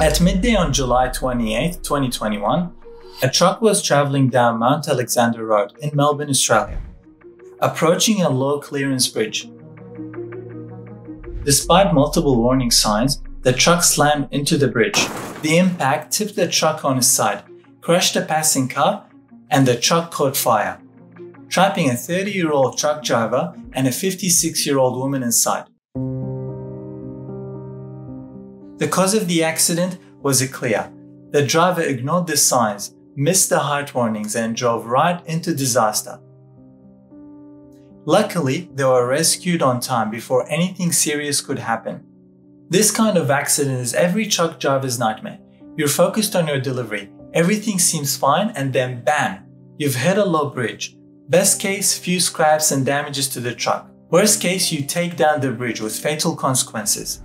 At midday on July 28, 2021, a truck was traveling down Mount Alexander Road in Melbourne, Australia, approaching a low clearance bridge. Despite multiple warning signs, the truck slammed into the bridge. The impact tipped the truck on its side, crashed a passing car, and the truck caught fire, trapping a 30 year old truck driver and a 56 year old woman inside. The cause of the accident was clear. The driver ignored the signs, missed the height warnings, and drove right into disaster. Luckily, they were rescued on time before anything serious could happen. This kind of accident is every truck driver's nightmare. You're focused on your delivery, everything seems fine, and then bam, you've hit a low bridge. Best case, few scraps and damages to the truck. Worst case, you take down the bridge with fatal consequences.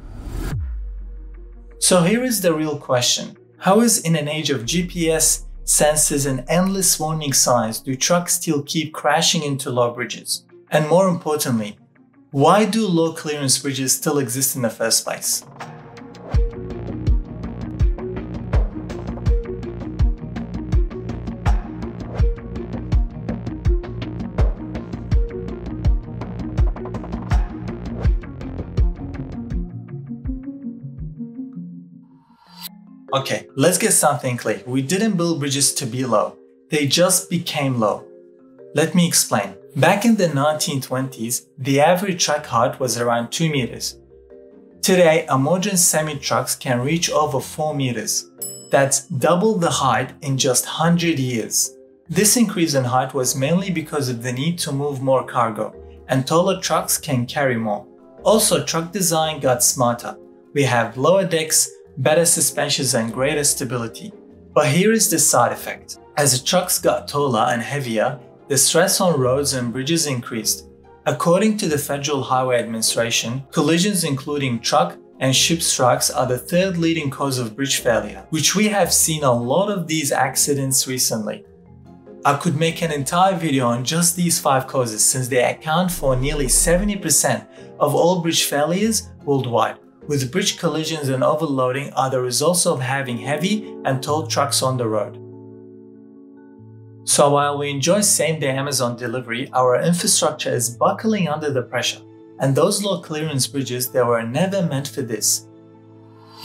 So here is the real question. How is in an age of GPS, sensors and endless warning signs do trucks still keep crashing into low bridges? And more importantly, why do low clearance bridges still exist in the first place? Okay, let's get something clear. We didn't build bridges to be low. They just became low. Let me explain. Back in the 1920s, the average truck height was around 2 meters. Today, modern semi-trucks can reach over 4 meters. That's double the height in just 100 years. This increase in height was mainly because of the need to move more cargo, and taller trucks can carry more. Also, truck design got smarter. We have lower decks, better suspensions and greater stability. But here is the side effect. As the trucks got taller and heavier, the stress on roads and bridges increased. According to the Federal Highway Administration, collisions including truck and ship strikes are the third leading cause of bridge failure, which we have seen a lot of these accidents recently. I could make an entire video on just these 5 causes since they account for nearly 70% of all bridge failures worldwide with bridge collisions and overloading are the results of having heavy and tall trucks on the road. So while we enjoy same-day Amazon delivery, our infrastructure is buckling under the pressure, and those low clearance bridges they were never meant for this.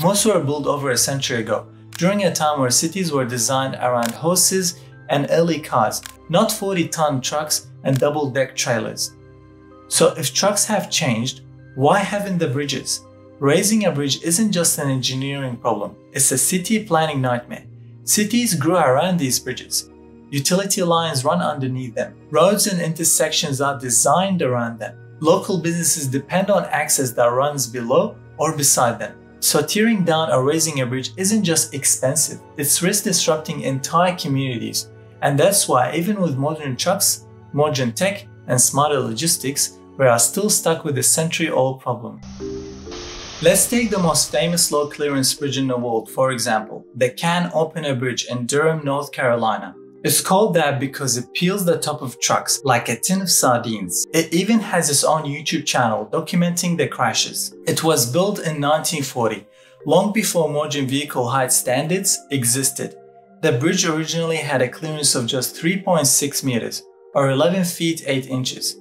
Most were built over a century ago, during a time where cities were designed around horses and early cars, not 40-ton trucks and double-deck trailers. So if trucks have changed, why haven't the bridges? Raising a bridge isn't just an engineering problem, it's a city planning nightmare. Cities grew around these bridges. Utility lines run underneath them. Roads and intersections are designed around them. Local businesses depend on access that runs below or beside them. So tearing down or raising a bridge isn't just expensive, it's risk disrupting entire communities. And that's why even with modern trucks, modern tech, and smarter logistics, we are still stuck with the century-old problem. Let's take the most famous low clearance bridge in the world, for example, the Can Opener Bridge in Durham, North Carolina. It's called that because it peels the top of trucks like a tin of sardines. It even has its own YouTube channel documenting the crashes. It was built in 1940, long before modern vehicle height standards existed. The bridge originally had a clearance of just 3.6 meters, or 11 feet 8 inches.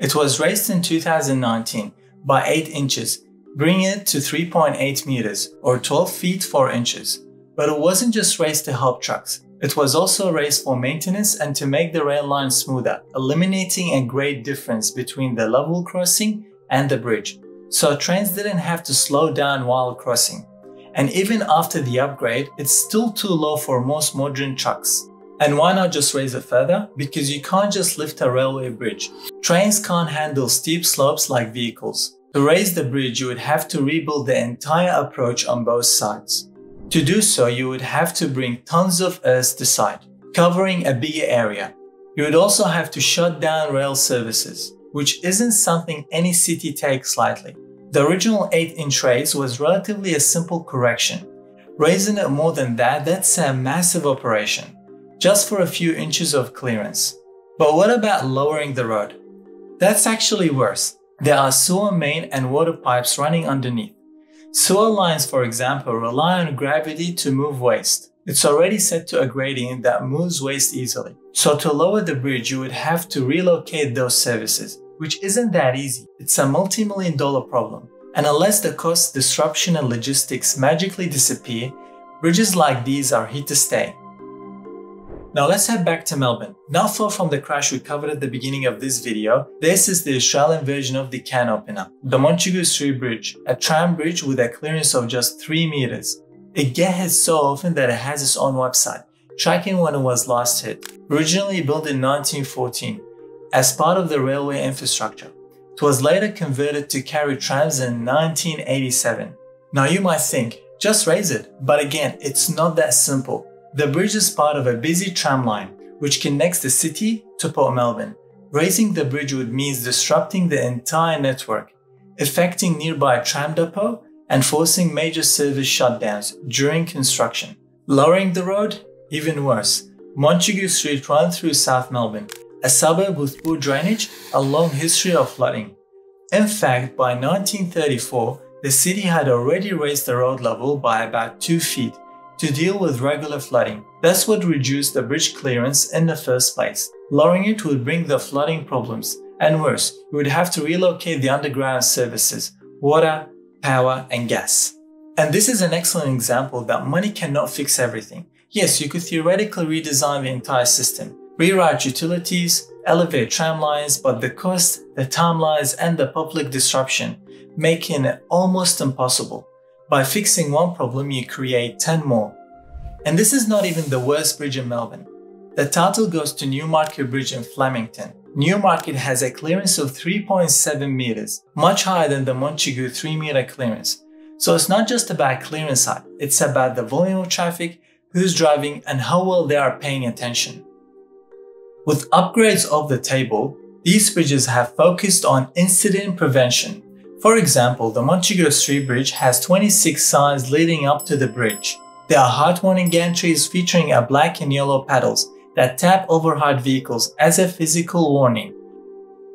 It was raised in 2019 by 8 inches bringing it to 3.8 meters or 12 feet 4 inches. But it wasn't just raised to help trucks. It was also raised for maintenance and to make the rail line smoother, eliminating a great difference between the level crossing and the bridge. So trains didn't have to slow down while crossing. And even after the upgrade, it's still too low for most modern trucks. And why not just raise it further? Because you can't just lift a railway bridge. Trains can't handle steep slopes like vehicles. To raise the bridge, you would have to rebuild the entire approach on both sides. To do so, you would have to bring tons of earth to site, covering a bigger area. You would also have to shut down rail services, which isn't something any city takes lightly. The original 8-inch raise was relatively a simple correction. Raising it more than that, that's a massive operation, just for a few inches of clearance. But what about lowering the road? That's actually worse. There are sewer main and water pipes running underneath. Sewer lines, for example, rely on gravity to move waste. It's already set to a gradient that moves waste easily. So to lower the bridge, you would have to relocate those services, which isn't that easy. It's a multi-million dollar problem. And unless the cost, disruption, and logistics magically disappear, bridges like these are here to stay. Now let's head back to Melbourne. Not far from the crash we covered at the beginning of this video, this is the Australian version of the can opener, the Montague Street Bridge, a tram bridge with a clearance of just 3 meters. It gets hit so often that it has its own website, tracking when it was last hit. Originally built in 1914, as part of the railway infrastructure. It was later converted to carry trams in 1987. Now you might think, just raise it, but again, it's not that simple. The bridge is part of a busy tram line, which connects the city to Port Melbourne. Raising the bridge would mean disrupting the entire network, affecting nearby tram depot and forcing major service shutdowns during construction. Lowering the road? Even worse. Montague Street runs through South Melbourne, a suburb with poor drainage, a long history of flooding. In fact, by 1934, the city had already raised the road level by about 2 feet to deal with regular flooding. That's what reduced the bridge clearance in the first place. Lowering it would bring the flooding problems, and worse, you would have to relocate the underground services, water, power, and gas. And this is an excellent example that money cannot fix everything. Yes, you could theoretically redesign the entire system, rewrite utilities, elevate tram lines, but the cost, the timelines, and the public disruption making it almost impossible. By fixing one problem, you create 10 more. And this is not even the worst bridge in Melbourne. The title goes to Newmarket Bridge in Flemington. Newmarket has a clearance of 3.7 meters, much higher than the Montague 3 meter clearance. So it's not just about clearance height, it's about the volume of traffic, who's driving, and how well they are paying attention. With upgrades of the table, these bridges have focused on incident prevention for example, the Montague Street Bridge has 26 signs leading up to the bridge. There are heart warning gantries featuring a black and yellow paddles that tap overhead vehicles as a physical warning.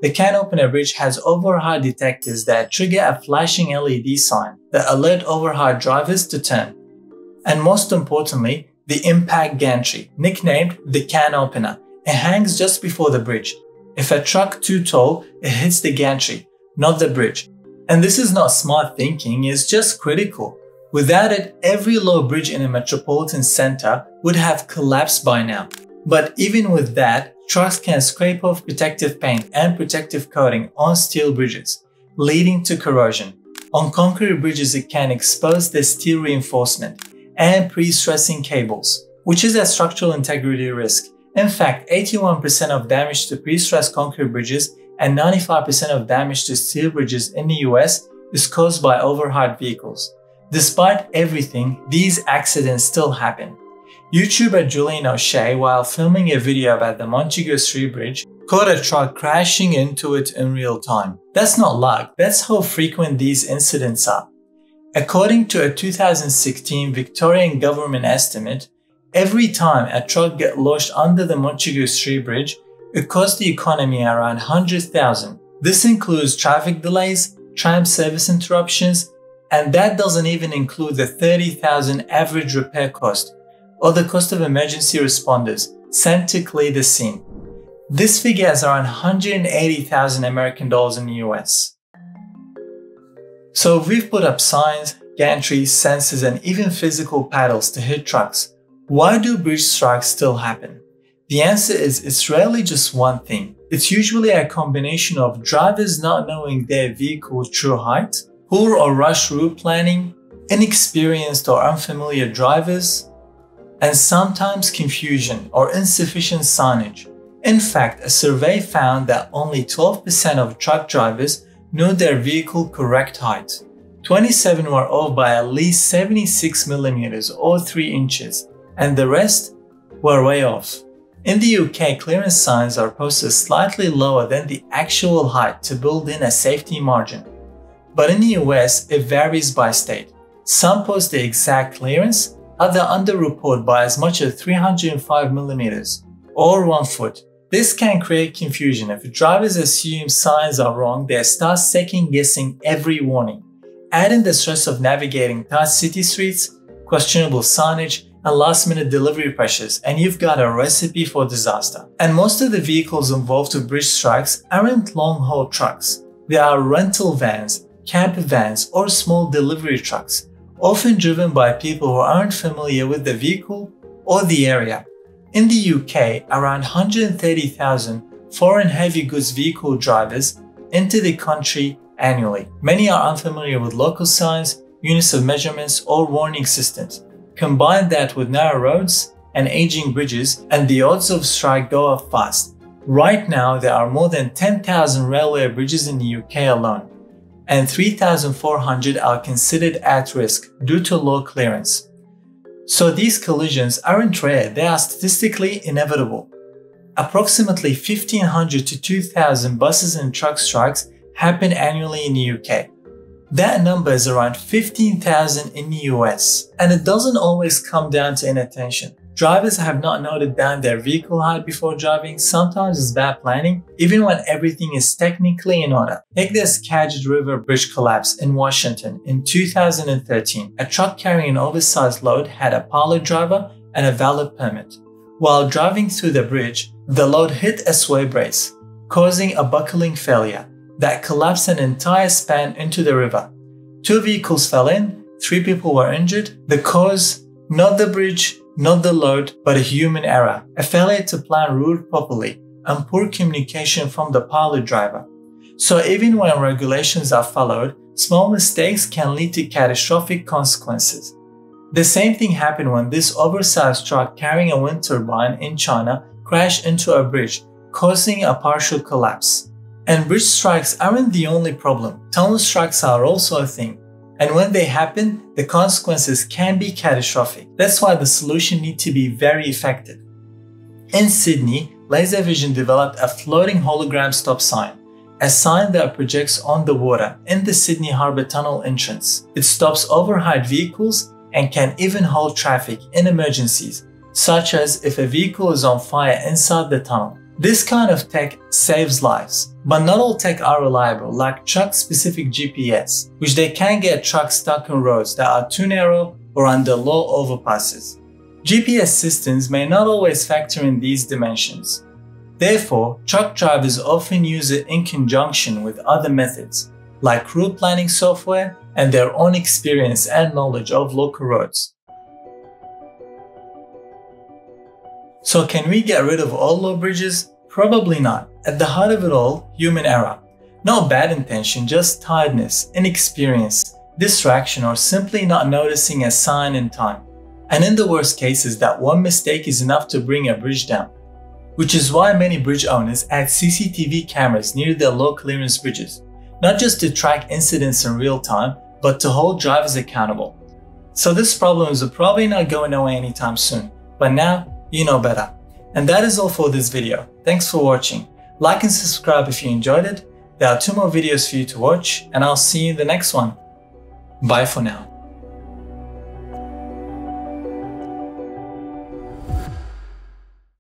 The can opener bridge has overhead detectors that trigger a flashing LED sign that alert overhead drivers to turn. And most importantly, the impact gantry, nicknamed the can opener. It hangs just before the bridge. If a truck too tall, it hits the gantry, not the bridge, and this is not smart thinking, it's just critical. Without it, every low bridge in a metropolitan center would have collapsed by now. But even with that, trucks can scrape off protective paint and protective coating on steel bridges, leading to corrosion. On concrete bridges, it can expose the steel reinforcement and pre-stressing cables, which is a structural integrity risk. In fact, 81% of damage to pre-stressed concrete bridges and 95% of damage to steel bridges in the US is caused by overhead vehicles. Despite everything, these accidents still happen. YouTuber Julian O'Shea, while filming a video about the Montague Street Bridge, caught a truck crashing into it in real time. That's not luck, that's how frequent these incidents are. According to a 2016 Victorian government estimate, every time a truck gets lodged under the Montague Street Bridge, it costs the economy around 100,000. This includes traffic delays, tram service interruptions, and that doesn't even include the 30,000 average repair cost or the cost of emergency responders sent to clear the scene. This figure is around 180,000 American dollars in the US. So we've put up signs, gantries, sensors, and even physical paddles to hit trucks. Why do bridge strikes still happen? The answer is it's rarely just one thing. It's usually a combination of drivers not knowing their vehicle's true height, poor or rush route planning, inexperienced or unfamiliar drivers, and sometimes confusion or insufficient signage. In fact, a survey found that only 12% of truck drivers knew their vehicle correct height. 27 were off by at least 76 millimeters or 3 inches, and the rest were way off. In the UK, clearance signs are posted slightly lower than the actual height to build in a safety margin. But in the US, it varies by state. Some post the exact clearance, others underreport by as much as 305mm or 1 foot. This can create confusion. If drivers assume signs are wrong, they start second guessing every warning. Add in the stress of navigating tight city streets, questionable signage, and last minute delivery pressures, and you've got a recipe for disaster. And most of the vehicles involved with bridge strikes aren't long haul trucks. They are rental vans, camper vans, or small delivery trucks, often driven by people who aren't familiar with the vehicle or the area. In the UK, around 130,000 foreign heavy goods vehicle drivers enter the country annually. Many are unfamiliar with local signs, units of measurements, or warning systems. Combine that with narrow roads and aging bridges, and the odds of strike go up fast. Right now, there are more than 10,000 railway bridges in the UK alone, and 3,400 are considered at risk due to low clearance. So these collisions aren't rare, they are statistically inevitable. Approximately 1500 to 2000 buses and truck strikes happen annually in the UK. That number is around 15,000 in the US, and it doesn't always come down to inattention. Drivers have not noted down their vehicle height before driving, sometimes it's bad planning, even when everything is technically in order. Take the Skagit River Bridge collapse in Washington in 2013. A truck carrying an oversized load had a pilot driver and a valid permit. While driving through the bridge, the load hit a sway brace, causing a buckling failure that collapsed an entire span into the river. Two vehicles fell in, three people were injured. The cause, not the bridge, not the load, but a human error, a failure to plan route properly, and poor communication from the pilot driver. So even when regulations are followed, small mistakes can lead to catastrophic consequences. The same thing happened when this oversized truck carrying a wind turbine in China crashed into a bridge, causing a partial collapse. And bridge strikes aren't the only problem. Tunnel strikes are also a thing. And when they happen, the consequences can be catastrophic. That's why the solution needs to be very effective. In Sydney, Laservision developed a floating hologram stop sign, a sign that projects on the water in the Sydney Harbour Tunnel entrance. It stops overhead vehicles and can even hold traffic in emergencies, such as if a vehicle is on fire inside the tunnel. This kind of tech saves lives, but not all tech are reliable, like truck-specific GPS, which they can get trucks stuck on roads that are too narrow or under low overpasses. GPS systems may not always factor in these dimensions. Therefore, truck drivers often use it in conjunction with other methods, like route planning software and their own experience and knowledge of local roads. So can we get rid of all low bridges? Probably not. At the heart of it all, human error. No bad intention, just tiredness, inexperience, distraction, or simply not noticing a sign in time. And in the worst cases, that one mistake is enough to bring a bridge down. Which is why many bridge owners add CCTV cameras near their low clearance bridges, not just to track incidents in real time, but to hold drivers accountable. So this problem is probably not going away anytime soon, but now you know better. And that is all for this video. Thanks for watching. Like and subscribe if you enjoyed it. There are two more videos for you to watch and I'll see you in the next one. Bye for now.